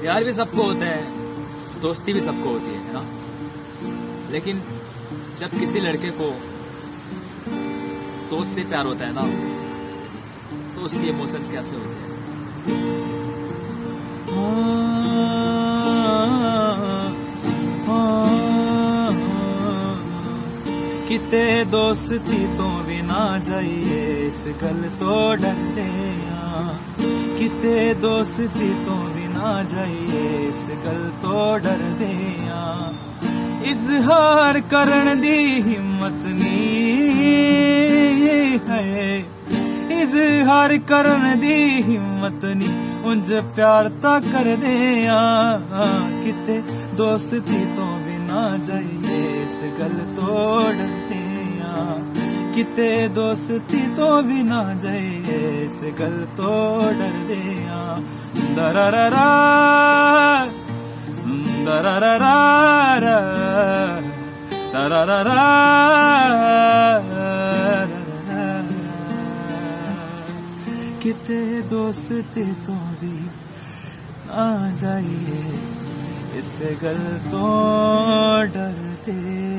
प्यार भी सबको होता है, दोस्ती भी सबको होती है ना? लेकिन जब किसी लड़के को दोस्त से प्यार होता है ना तो उसके इमोशंस कैसे होते हैं? किते दोस्ती तो बिना जाइए, इस गल तो डरते आ किते दोस्ती तो भी ना जाइए इस गल तो डरदे आ इजहार करन दी हिम्मत नी है इजहार करन दी हिम्मत नी उंज प्यार ता कर दे आ किते दोस्ती तो भी ना जाइए किते दोस्ती तो भी ना जाइए इस गल तो डर दे आ। दरररा दरररा दरररा किते दोस्ती तो भी ना जाइए इस गल तो डर डरते